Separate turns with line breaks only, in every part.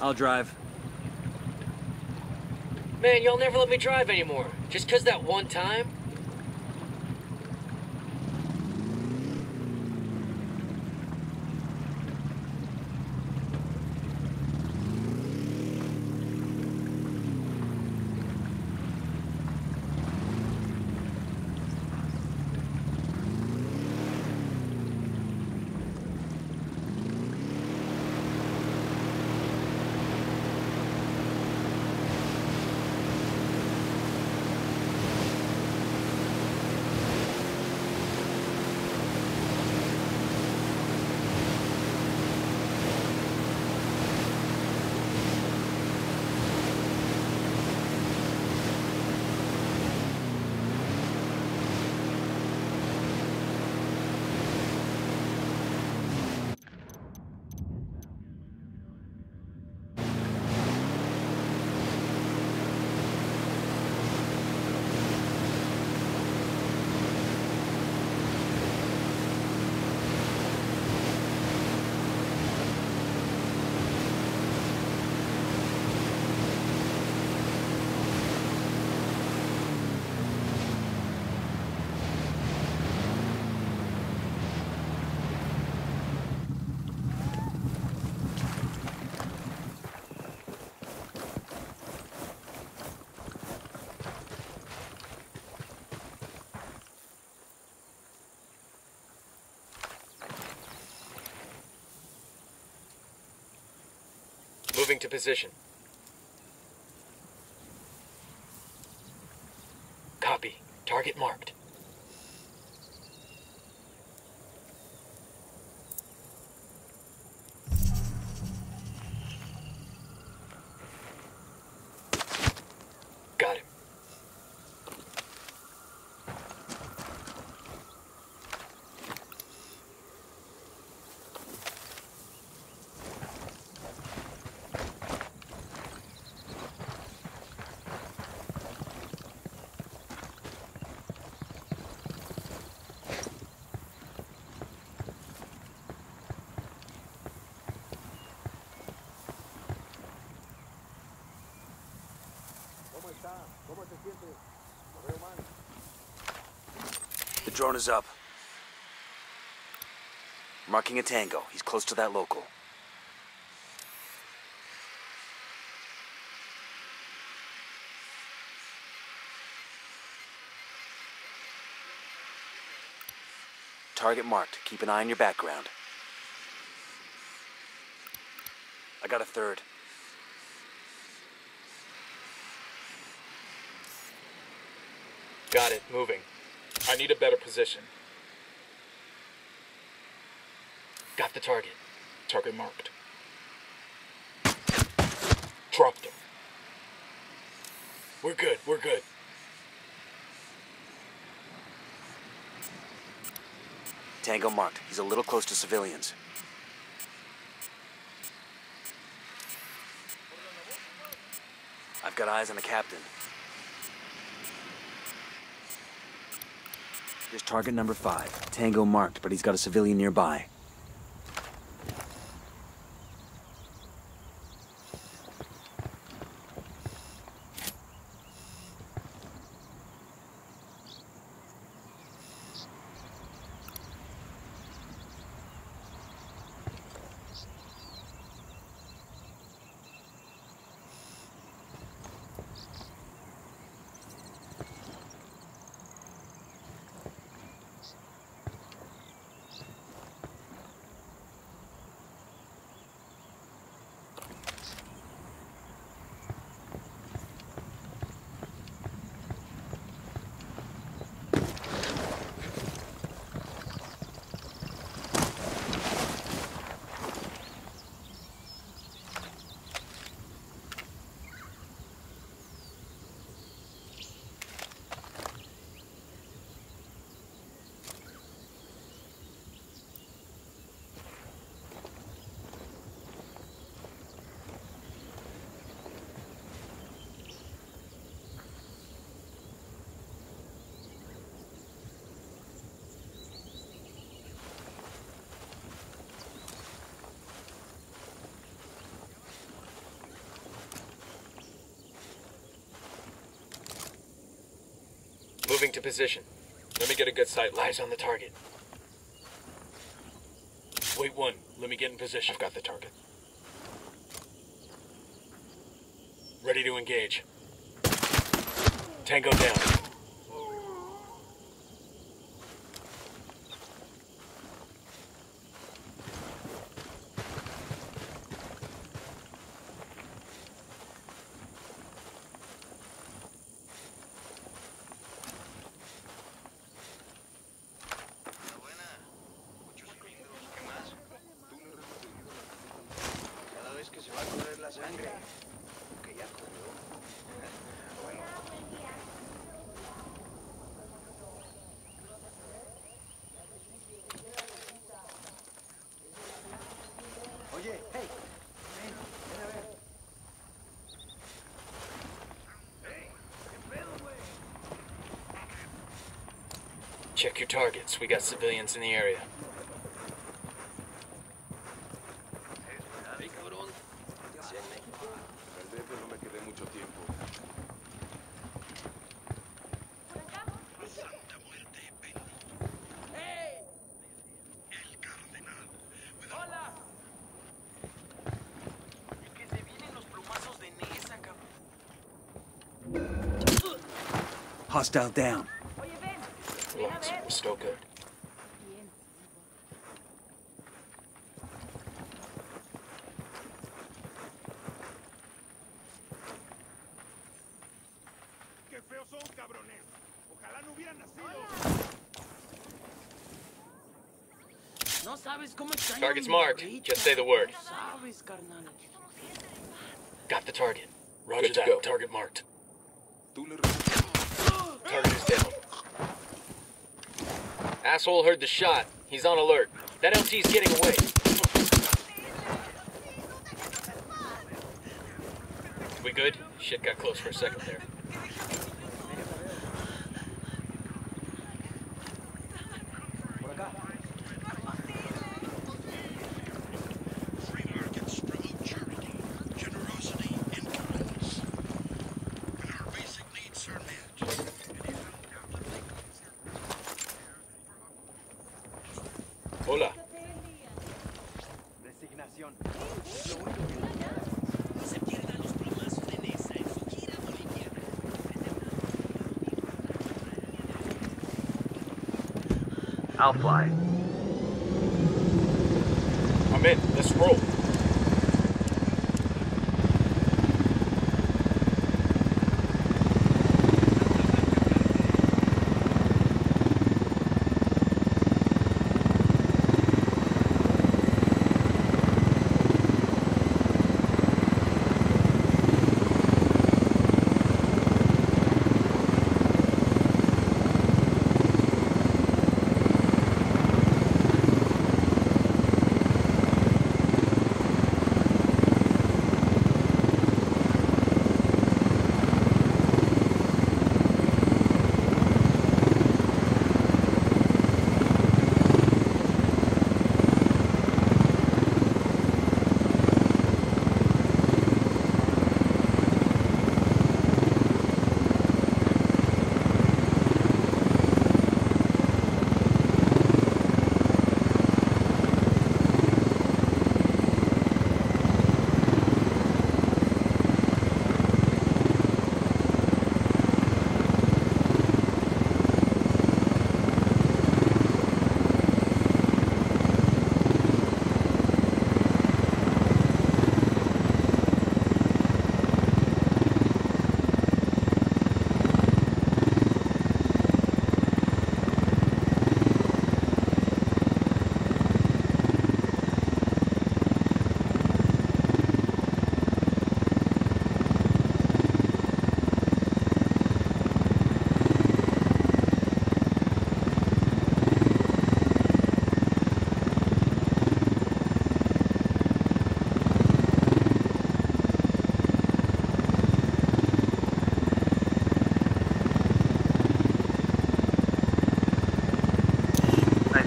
I'll drive.
Man, y'all never let me drive anymore. Just 'cause that one time? Moving to position. Copy. Target marked. Got him.
The drone is up. Marking a tango. He's close to that local. Target marked. Keep an eye on your background. I got a third.
Got it. Moving. I need a better position.
Got the target.
Target marked. Dropped him. We're good. We're good.
Tango marked. He's a little close to civilians. I've got eyes on the captain. Target number five. Tango marked, but he's got a civilian nearby.
Moving to position.
Let me get a good sight
Lies on the target.
Wait one. Let me get in position. I've got the target. Ready to engage. Tango down.
Sangre. Que ya. Oye, hey.
Check your targets. We got civilians in the area.
Nacido.
No sabes cómo extraño
Target's marked. Just say the word.
No sabes, carnal.
Got the target.
Roger
Good to
that.
go.
Target marked.
Tú le
Target is down. Asshole heard the shot. He's on alert. That LT's getting away. We good? Shit got close for a second there.
I'll fly.
I'm in. Let's roll.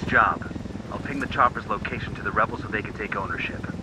Job. I'll ping the chopper's location to the rebels so they can take ownership.